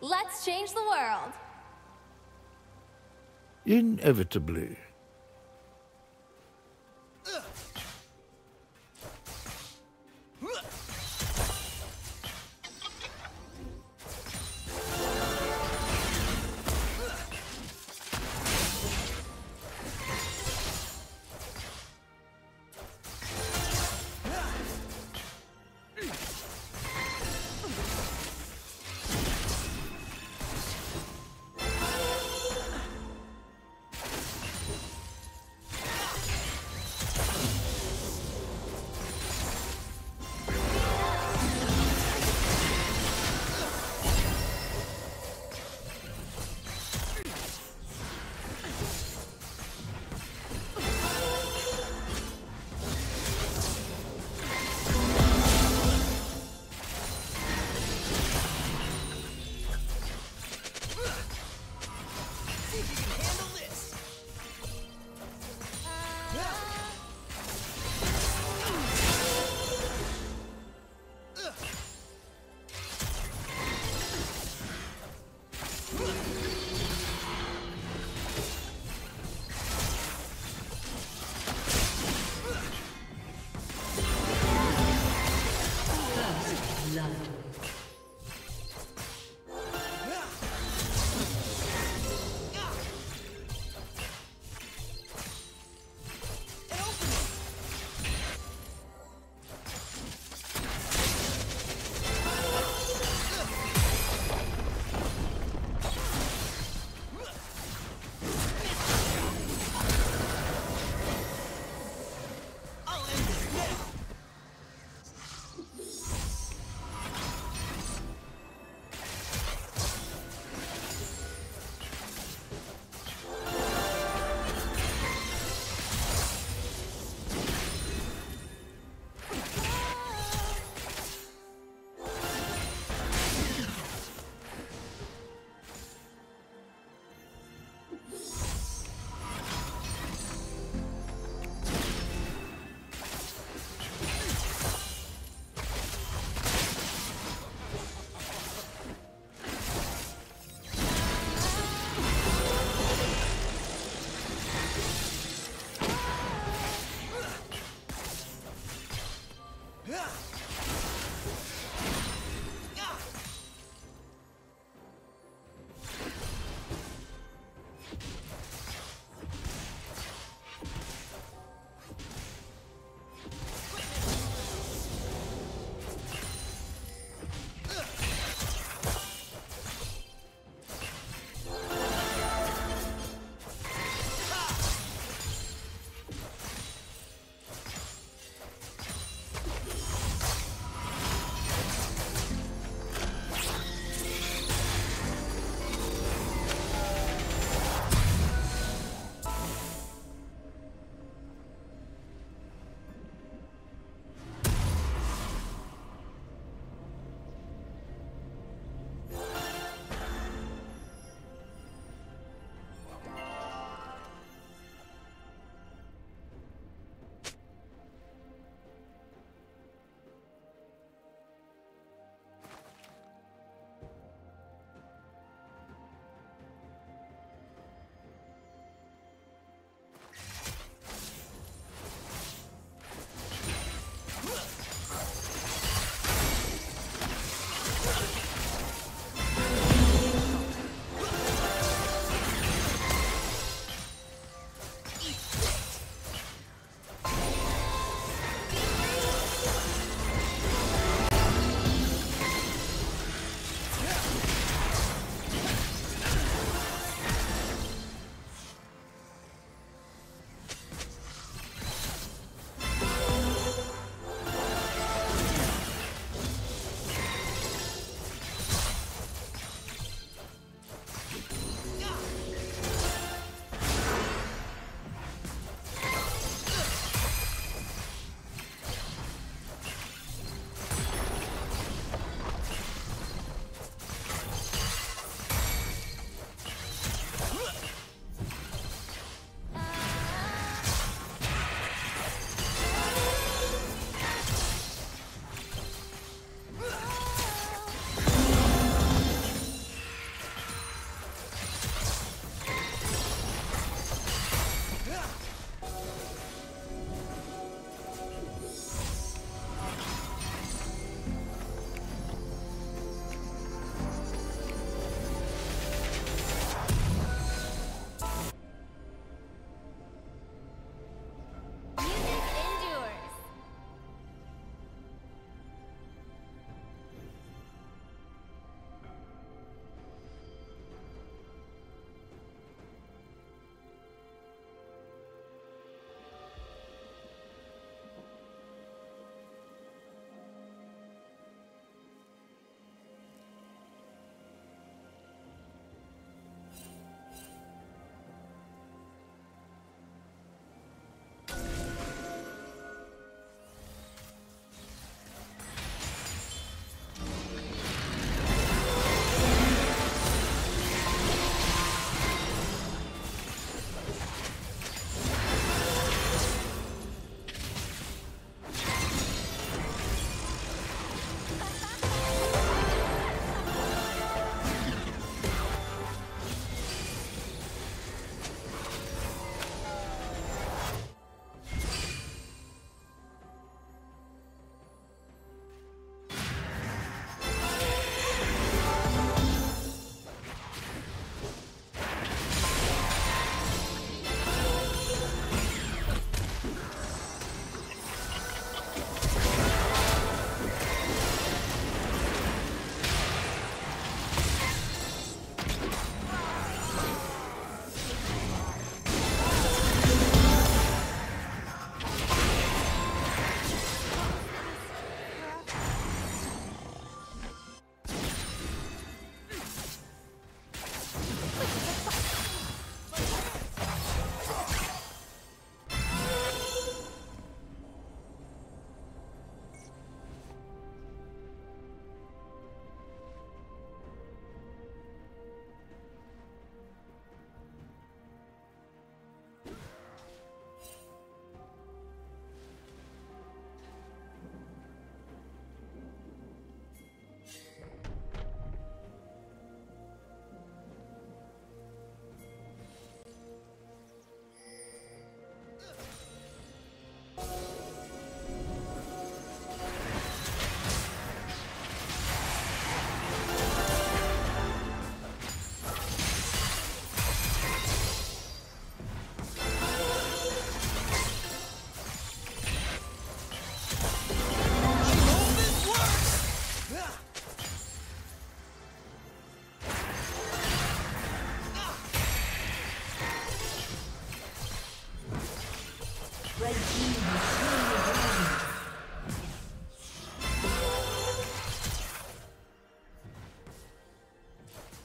Let's change the world. Inevitably.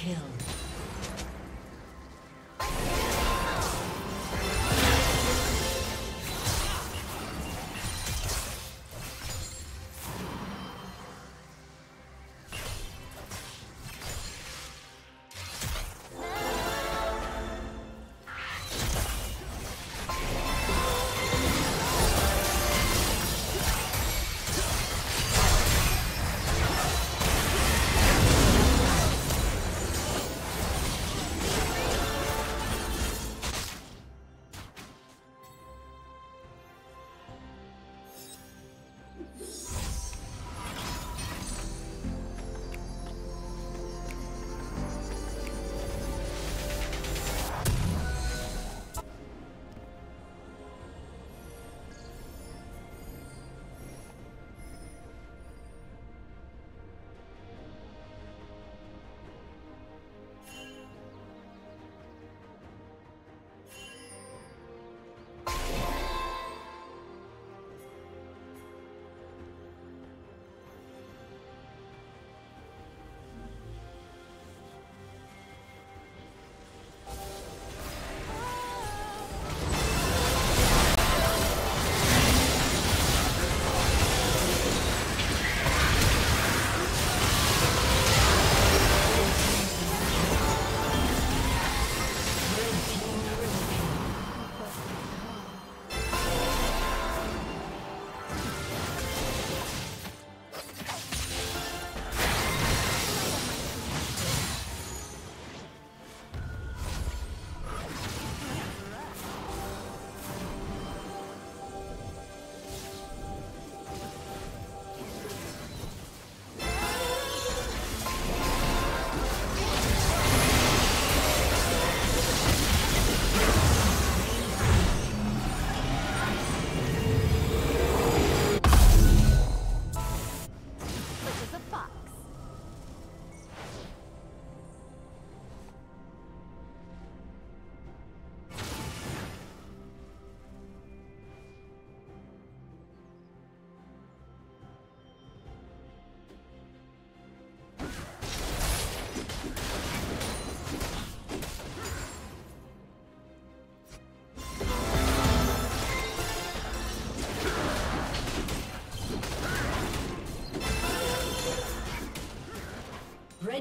Kill.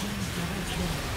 Team's double kill.